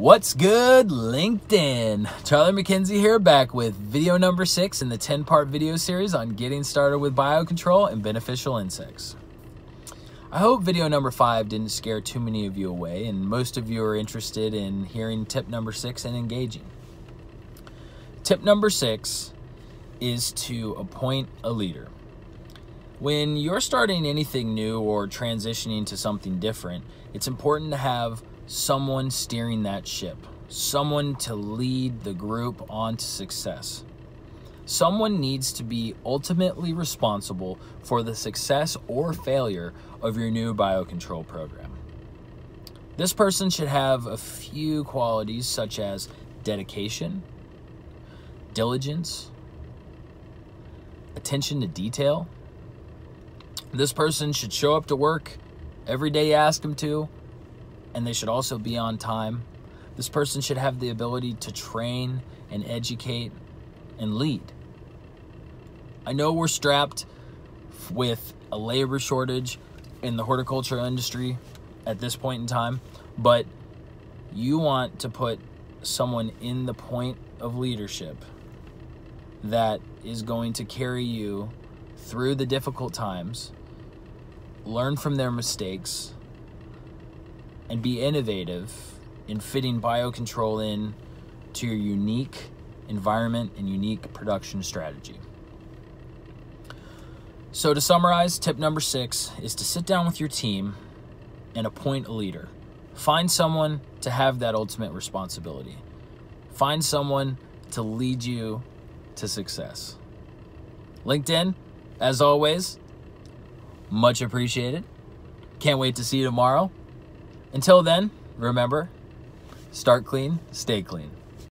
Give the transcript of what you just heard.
What's good, LinkedIn? Charlie McKenzie here, back with video number six in the 10 part video series on getting started with biocontrol and beneficial insects. I hope video number five didn't scare too many of you away, and most of you are interested in hearing tip number six and engaging. Tip number six is to appoint a leader. When you're starting anything new or transitioning to something different, it's important to have someone steering that ship, someone to lead the group on to success. Someone needs to be ultimately responsible for the success or failure of your new biocontrol program. This person should have a few qualities such as dedication, diligence, attention to detail. This person should show up to work every day you ask them to, and they should also be on time. This person should have the ability to train and educate and lead. I know we're strapped with a labor shortage in the horticulture industry at this point in time, but you want to put someone in the point of leadership that is going to carry you through the difficult times, learn from their mistakes, and be innovative in fitting biocontrol in to your unique environment and unique production strategy. So, to summarize, tip number six is to sit down with your team and appoint a leader. Find someone to have that ultimate responsibility. Find someone to lead you to success. LinkedIn, as always, much appreciated. Can't wait to see you tomorrow. Until then, remember start clean, stay clean.